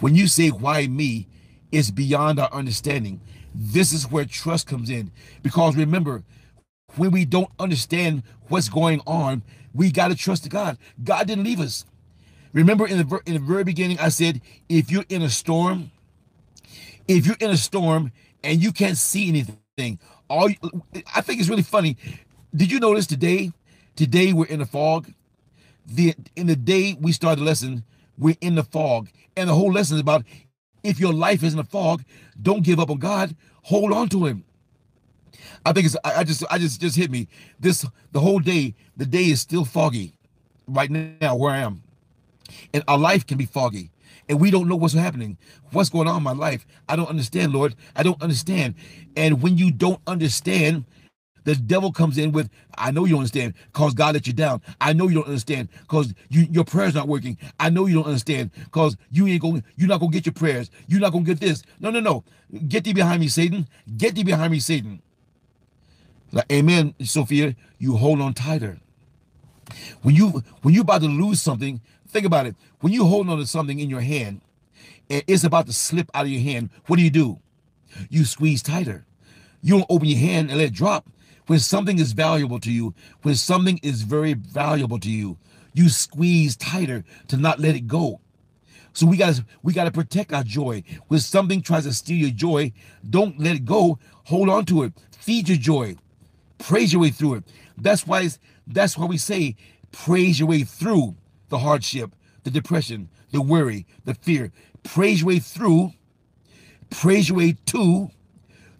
When you say, why me, it's beyond our understanding. This is where trust comes in. Because remember, when we don't understand what's going on, we got to trust God. God didn't leave us. Remember in the, in the very beginning, I said, if you're in a storm, if you're in a storm and you can't see anything, all you, I think it's really funny. Did you notice today Today we're in the fog. The in the day we start the lesson, we're in the fog. And the whole lesson is about if your life is in a fog, don't give up on God. Hold on to him. I think it's I, I just I just just hit me. This the whole day, the day is still foggy right now where I am. And our life can be foggy and we don't know what's happening. What's going on in my life? I don't understand, Lord. I don't understand. And when you don't understand, the devil comes in with, I know you don't understand, because God let you down. I know you don't understand, because you, your prayers not working. I know you don't understand, because you ain't going, you're not gonna get your prayers. You're not gonna get this. No, no, no. Get thee behind me, Satan. Get thee behind me, Satan. Like, amen, Sophia. You hold on tighter. When you when you're about to lose something, think about it. When you hold on to something in your hand, and it's about to slip out of your hand, what do you do? You squeeze tighter. You don't open your hand and let it drop. When something is valuable to you, when something is very valuable to you, you squeeze tighter to not let it go. So we gotta we gotta protect our joy. When something tries to steal your joy, don't let it go. Hold on to it. Feed your joy. Praise your way through it. That's why that's why we say praise your way through the hardship, the depression, the worry, the fear. Praise your way through. Praise your way to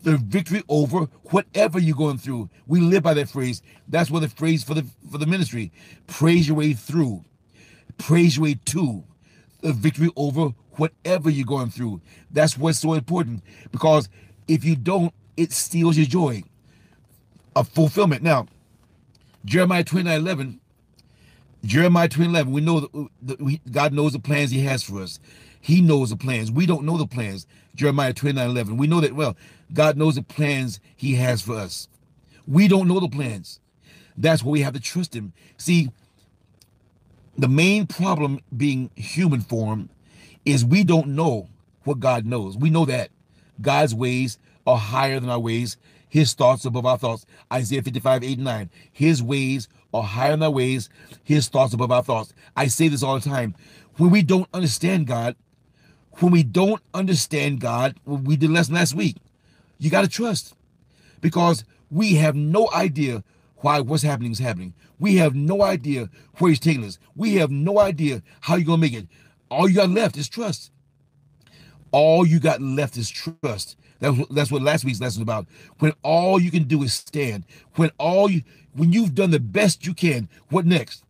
the victory over whatever you're going through. We live by that phrase. That's what the phrase for the for the ministry. Praise your way through. Praise your way to the victory over whatever you're going through. That's what's so important because if you don't, it steals your joy of fulfillment. Now, Jeremiah 29 11, Jeremiah 29 11, we know that, uh, that God knows the plans He has for us. He knows the plans. We don't know the plans. Jeremiah 29 11. We know that, well, God knows the plans He has for us. We don't know the plans. That's why we have to trust Him. See, the main problem being human form is we don't know what God knows. We know that God's ways are higher than our ways, his thoughts above our thoughts. Isaiah 55, 8 9. His ways are higher than our ways, his thoughts above our thoughts. I say this all the time. When we don't understand God, when we don't understand God, we did lesson last week, you got to trust because we have no idea why what's happening is happening. We have no idea where he's taking us. We have no idea how you're gonna make it. All you got left is trust. All you got left is trust. That's what last week's lesson was about. When all you can do is stand. When all you when you've done the best you can, what next?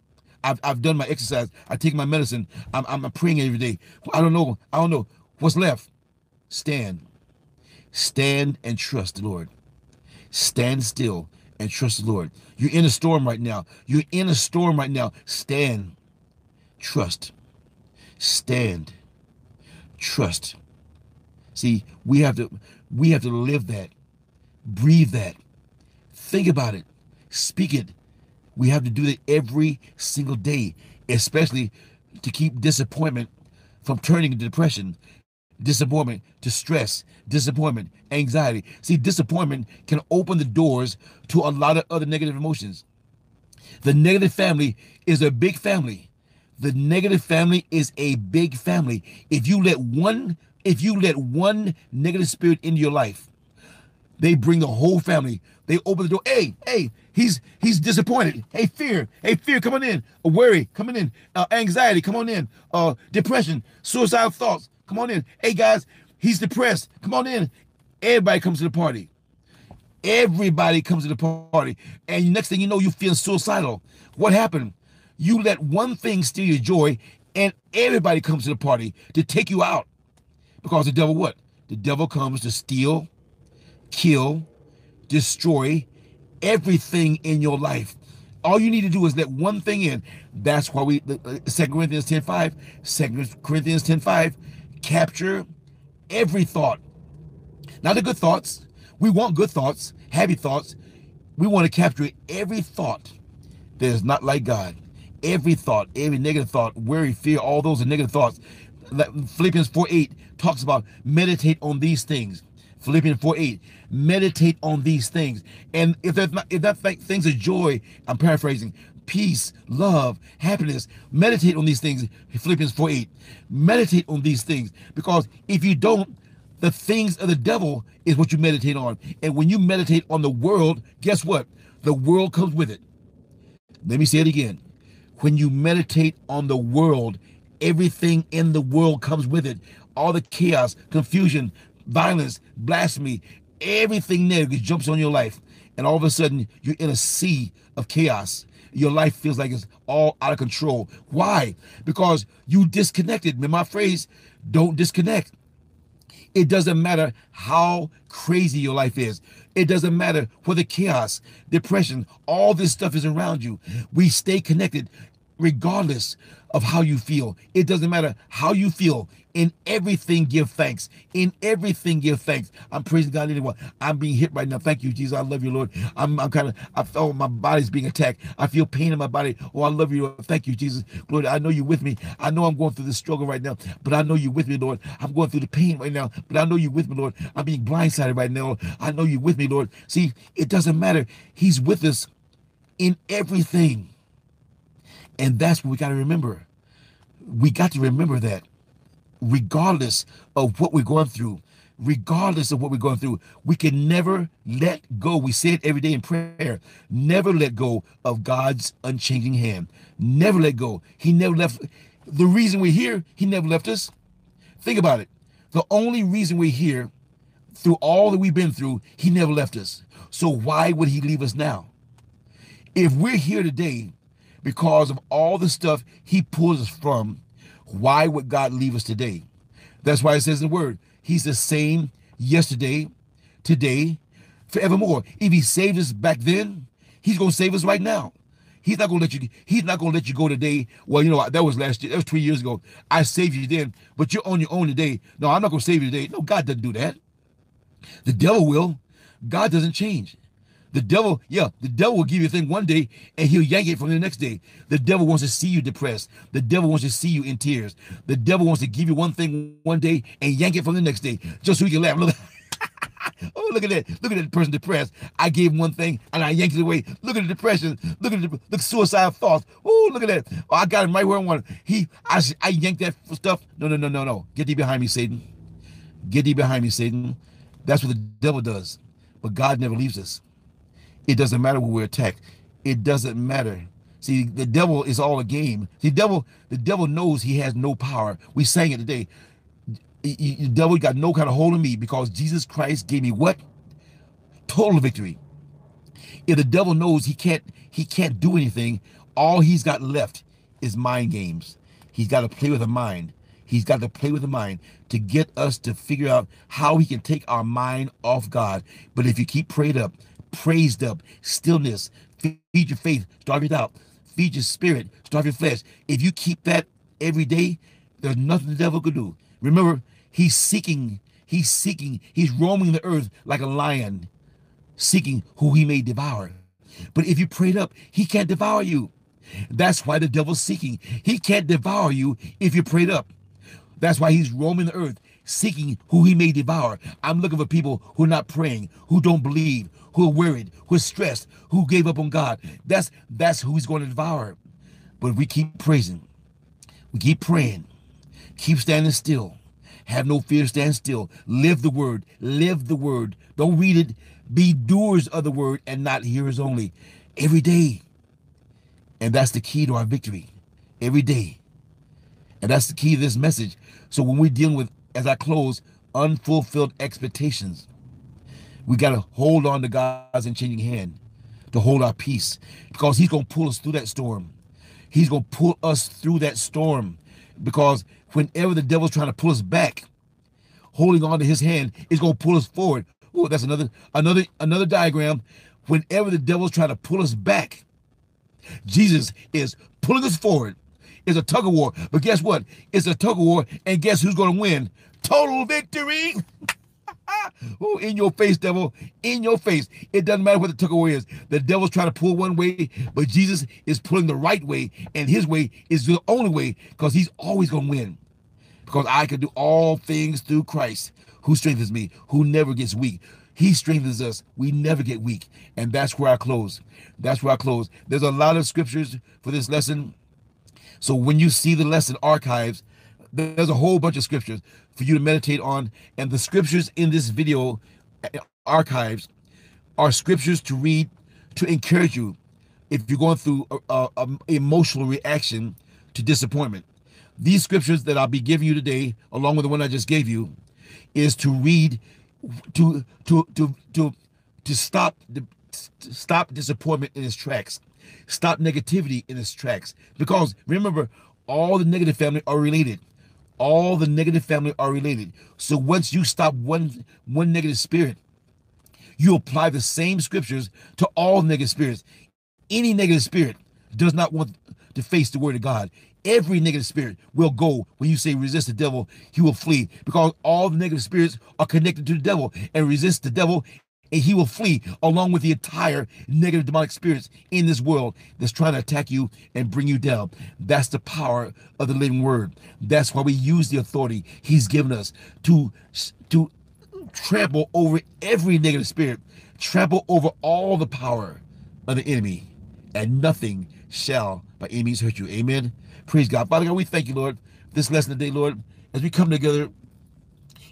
I've, I've done my exercise. I take my medicine. I'm, I'm praying every day. I don't know. I don't know. What's left? Stand. Stand and trust the Lord. Stand still and trust the Lord. You're in a storm right now. You're in a storm right now. Stand. Trust. Stand. Trust. See, we have to we have to live that. Breathe that. Think about it. Speak it. We have to do that every single day, especially to keep disappointment from turning into depression, disappointment to stress, disappointment, anxiety. See, disappointment can open the doors to a lot of other negative emotions. The negative family is a big family. The negative family is a big family. If you let one, if you let one negative spirit into your life, they bring the whole family. They open the door. Hey, hey, he's he's disappointed. Hey, fear. Hey, fear, come on in. A worry, coming in. Uh, anxiety, come on in. Uh, depression, suicidal thoughts, Come on in. Hey, guys, he's depressed. Come on in. Everybody comes to the party. Everybody comes to the party. And next thing you know, you feel suicidal. What happened? You let one thing steal your joy, and everybody comes to the party to take you out. Because the devil what? The devil comes to steal, kill, destroy everything in your life. All you need to do is let one thing in. That's why we, uh, Second Corinthians 10 5, 2 Corinthians 10 5, capture every thought. Not the good thoughts. We want good thoughts, happy thoughts. We want to capture every thought that is not like God. Every thought, every negative thought, worry, fear, all those are negative thoughts. Philippians 4 8 talks about meditate on these things. Philippians 4 8, meditate on these things. And if that's not, if that things of joy, I'm paraphrasing, peace, love, happiness. Meditate on these things. Philippians 4 8. Meditate on these things because if you don't, the things of the devil is what you meditate on. And when you meditate on the world, guess what? The world comes with it. Let me say it again. When you meditate on the world, everything in the world comes with it. All the chaos, confusion, violence, blasphemy, everything negative jumps on your life. And all of a sudden, you're in a sea of chaos your life feels like it's all out of control. Why? Because you disconnected. Remember my phrase, don't disconnect. It doesn't matter how crazy your life is. It doesn't matter whether chaos, depression, all this stuff is around you. We stay connected. regardless of how you feel. It doesn't matter how you feel. In everything, give thanks. In everything, give thanks. I'm praising God anyway. I'm being hit right now. Thank you, Jesus. I love you, Lord. I'm, I'm kind of, I felt my body's being attacked. I feel pain in my body. Oh, I love you, Lord. Thank you, Jesus. Lord, I know you're with me. I know I'm going through this struggle right now, but I know you're with me, Lord. I'm going through the pain right now, but I know you're with me, Lord. I'm being blindsided right now. I know you're with me, Lord. See, it doesn't matter. He's with us in everything. And that's what we got to remember. We got to remember that regardless of what we're going through, regardless of what we're going through, we can never let go. We say it every day in prayer. Never let go of God's unchanging hand. Never let go. He never left. The reason we're here, He never left us. Think about it. The only reason we're here, through all that we've been through, He never left us. So why would He leave us now? If we're here today because of all the stuff He pulls us from, why would God leave us today? That's why it says in the word, He's the same yesterday, today, forevermore. If He saved us back then, He's gonna save us right now. He's not gonna let you. He's not gonna let you go today. Well, you know that was last year. That was three years ago. I saved you then, but you're on your own today. No, I'm not gonna save you today. No, God doesn't do that. The devil will. God doesn't change. The devil, yeah, the devil will give you a thing one day and he'll yank it from the next day. The devil wants to see you depressed. The devil wants to see you in tears. The devil wants to give you one thing one day and yank it from the next day just so he can laugh. Look, oh, look at that. Look at that person depressed. I gave him one thing and I yanked it away. Look at the depression. Look at the look suicide thoughts. Oh, look at that. Oh, I got him right where I want. He, I, I yanked that stuff. No, no, no, no, no. Get thee behind me, Satan. Get thee behind me, Satan. That's what the devil does. But God never leaves us. It doesn't matter when we're attacked. It doesn't matter. See, the devil is all a game. The devil, the devil knows he has no power. We sang it today. The devil got no kind of hold on me because Jesus Christ gave me what? Total victory. If the devil knows he can't, he can't do anything, all he's got left is mind games. He's got to play with the mind. He's got to play with the mind to get us to figure out how he can take our mind off God. But if you keep prayed up, praised up, stillness, feed your faith, starve it out, feed your spirit, starve your flesh. If you keep that every day, there's nothing the devil could do. Remember, he's seeking, he's seeking, he's roaming the earth like a lion, seeking who he may devour. But if you prayed up, he can't devour you. That's why the devil's seeking. He can't devour you if you prayed up. That's why he's roaming the earth, seeking who he may devour. I'm looking for people who are not praying, who don't believe, who are worried, who are stressed, who gave up on God. That's that's who he's going to devour. But we keep praising, we keep praying, keep standing still, have no fear, stand still, live the word, live the word. Don't read it, be doers of the word and not hearers only. Every day. And that's the key to our victory. Every day. And that's the key to this message. So when we're dealing with, as I close, unfulfilled expectations, we got to hold on to God's unchanging hand to hold our peace because He's going to pull us through that storm. He's going to pull us through that storm because whenever the devil's trying to pull us back, holding on to His hand is going to pull us forward. Oh, that's another another another diagram. Whenever the devil's trying to pull us back, Jesus is pulling us forward. It's a tug of war, but guess what? It's a tug of war, and guess who's going to win? Total victory. oh, in your face, devil, in your face. It doesn't matter what the tug of war is. The devil's trying to pull one way, but Jesus is pulling the right way, and his way is the only way because he's always going to win. Because I can do all things through Christ who strengthens me, who never gets weak. He strengthens us. We never get weak. And that's where I close. That's where I close. There's a lot of scriptures for this lesson. So when you see the lesson archives, there's a whole bunch of scriptures for you to meditate on. And the scriptures in this video uh, archives are scriptures to read to encourage you if you're going through a, emotional reaction to disappointment. These scriptures that I'll be giving you today, along with the one I just gave you, is to read to to to to to stop the stop disappointment in its tracks, stop negativity in its tracks. Because remember, all the negative family are related all the negative family are related. So once you stop one one negative spirit, you apply the same scriptures to all negative spirits. Any negative spirit, does not want to face the word of God. Every negative spirit will go when you say resist the devil, he will flee because all the negative spirits are connected to the devil and resist the devil and he will flee along with the entire negative demonic spirits in this world that's trying to attack you and bring you down. That's the power of the living word. That's why we use the authority he's given us to to trample over every negative spirit, trample over all the power of the enemy, and nothing shall by any means hurt you. Amen. Praise God. Father God, we thank you, Lord, this lesson today, Lord, as we come together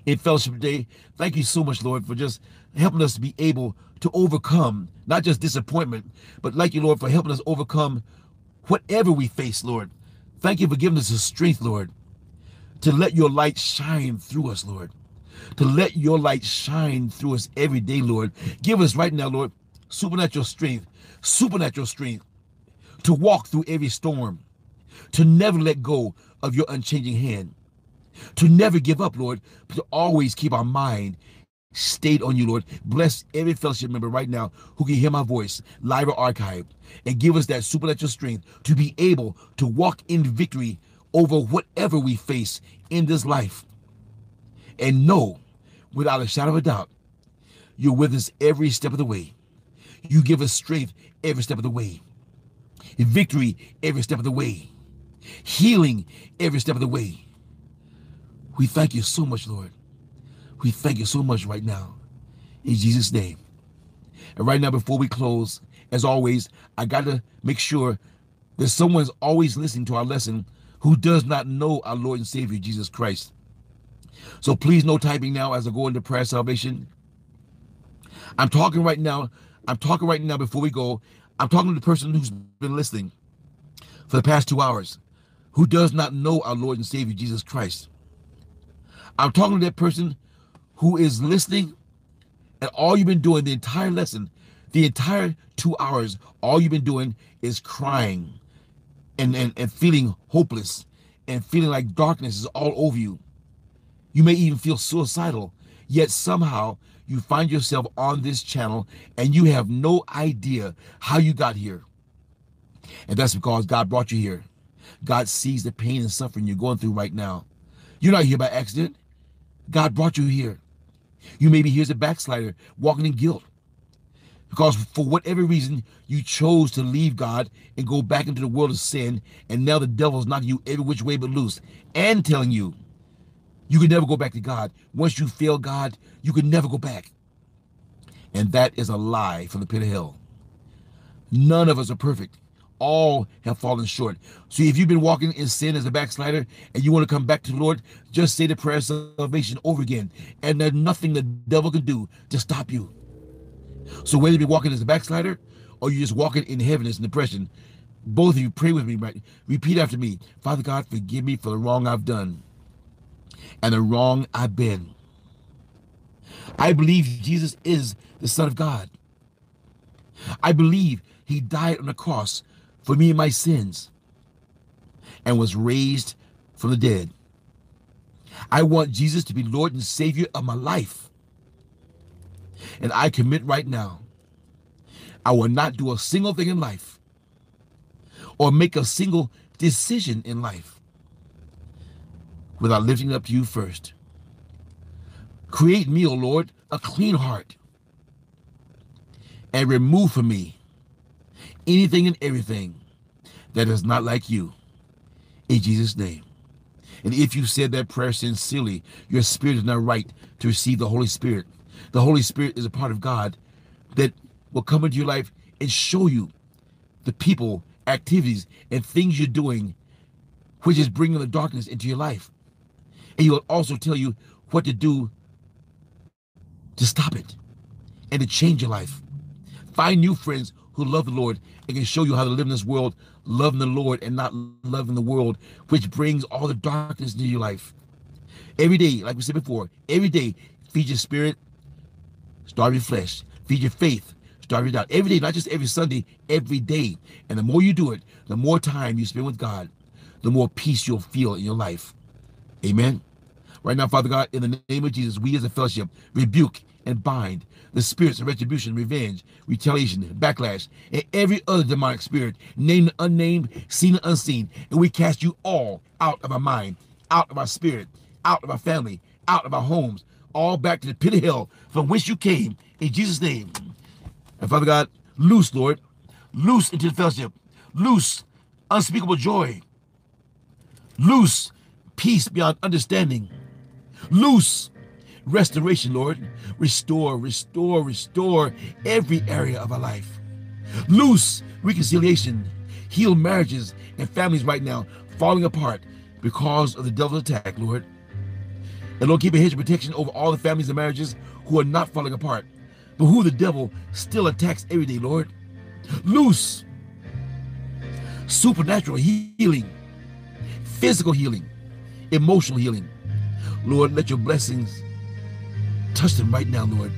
in fellowship today. Thank you so much, Lord, for just helping us be able to overcome not just disappointment, but like you, Lord, for helping us overcome whatever we face, Lord. Thank you for giving us the strength, Lord, to let your light shine through us, Lord. To let your light shine through us every day, Lord. Give us right now, Lord, supernatural strength, supernatural strength to walk through every storm, to never let go of your unchanging hand, to never give up, Lord, but to always keep our mind stayed on you, Lord. Bless every fellowship member right now who can hear my voice, live or archived, and give us that supernatural strength to be able to walk in victory over whatever we face in this life. And know without a shadow of a doubt, you're with us every step of the way. You give us strength every step of the way, victory every step of the way, healing every step of the way. We thank you so much, Lord. We thank you so much right now. In Jesus' name. And right now, before we close, as always, I got to make sure that someone's always listening to our lesson who does not know our Lord and Savior, Jesus Christ. So please, no typing now as I go into prayer salvation. I'm talking right now. I'm talking right now before we go. I'm talking to the person who's been listening for the past two hours who does not know our Lord and Savior, Jesus Christ. I'm talking to that person who is listening and all you've been doing the entire lesson, the entire two hours, all you've been doing is crying and, and, and feeling hopeless and feeling like darkness is all over you. You may even feel suicidal, yet somehow you find yourself on this channel and you have no idea how you got here. And that's because God brought you here. God sees the pain and suffering you're going through right now. You're not here by accident. God brought you here. You may be here as a backslider, walking in guilt. Because for whatever reason, you chose to leave God and go back into the world of sin, and now the devil's knocking you every which way but loose and telling you you can never go back to God. Once you fail God, you can never go back. And that is a lie from the pit of hell. None of us are perfect all have fallen short. So if you've been walking in sin as a backslider and you want to come back to the Lord, just say the prayer of salvation over again. And there's nothing the devil can do to stop you. So whether you're walking as a backslider or you're just walking in heaviness and depression, both of you pray with me, right? Repeat after me. Father God, forgive me for the wrong I've done and the wrong I've been. I believe Jesus is the Son of God. I believe he died on the cross for me and my sins and was raised from the dead. I want Jesus to be Lord and Savior of my life. And I commit right now, I will not do a single thing in life or make a single decision in life without lifting up to you first. Create me, O Lord, a clean heart and remove from me anything and everything that is not like you. In Jesus' name. And if you said that prayer sincerely, your spirit is not right to receive the Holy Spirit. The Holy Spirit is a part of God that will come into your life and show you the people, activities, and things you're doing, which is bringing the darkness into your life. And he will also tell you what to do to stop it and to change your life. Find new friends who love the Lord and can show you how to live in this world, loving the Lord and not loving the world, which brings all the darkness into your life. Every day, like we said before, every day, feed your spirit, starve your flesh, feed your faith, starve your doubt. Every day, not just every Sunday, every day. And the more you do it, the more time you spend with God, the more peace you'll feel in your life. Amen. Right now, Father God, in the name of Jesus, we as a fellowship rebuke and bind the spirits of retribution, revenge, retaliation, backlash, and every other demonic spirit, named unnamed, seen and unseen. And we cast you all out of our mind, out of our spirit, out of our family, out of our homes, all back to the pit of hell from which you came, in Jesus' name. And Father God, loose, Lord, loose into the fellowship, loose unspeakable joy, loose peace beyond understanding, loose restoration, Lord. Restore, restore, restore every area of our life. Loose reconciliation, heal marriages and families right now falling apart because of the devil's attack, Lord. And Lord, keep a hedge of protection over all the families and marriages who are not falling apart, but who the devil still attacks every day, Lord. Loose supernatural healing, physical healing, emotional healing. Lord, let your blessings touch them right now, Lord.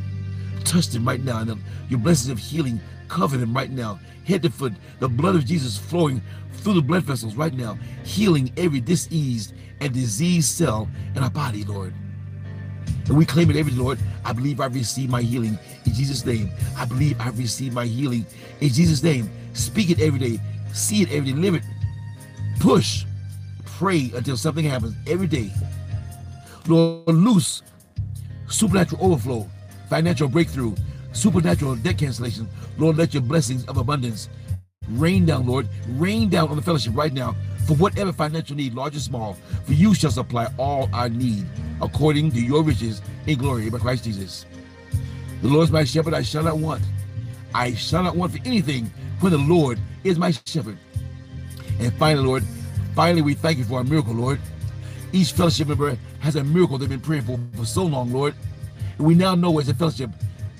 Touch them right now. And your blessings of healing cover them right now, head to foot. The blood of Jesus flowing through the blood vessels right now, healing every diseased and diseased cell in our body, Lord. And we claim it every day, Lord. I believe I received my healing in Jesus' name. I believe I received my healing in Jesus' name. Speak it every day. See it every day. Live it. Push. Pray until something happens every day. Lord, loose supernatural overflow, financial breakthrough, supernatural debt cancellation. Lord, let your blessings of abundance rain down, Lord. Rain down on the fellowship right now for whatever financial need, large or small. For you shall supply all our need according to your riches in glory by Christ Jesus. The Lord is my shepherd, I shall not want. I shall not want for anything when the Lord is my shepherd. And finally, Lord, finally, we thank you for our miracle, Lord. Each fellowship member has a miracle they've been praying for for so long, Lord. And we now know as a fellowship,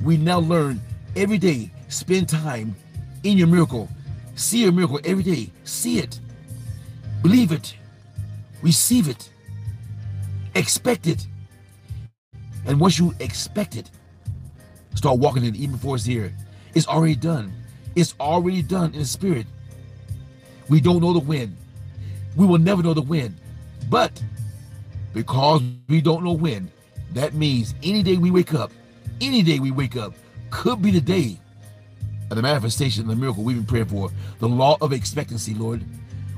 we now learn every day, spend time in your miracle. See your miracle every day. See it. Believe it. Receive it. Expect it. And once you expect it, start walking in it even before it's here. It's already done. It's already done in the spirit. We don't know the when. We will never know the when. But because we don't know when, that means any day we wake up, any day we wake up could be the day of the manifestation of the miracle we've been praying for. The law of expectancy, Lord.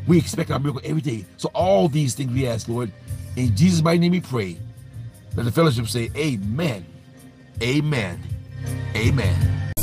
We expect our miracle every day. So all these things we ask, Lord, in Jesus' mighty name we pray. Let the fellowship say, Amen. Amen. Amen.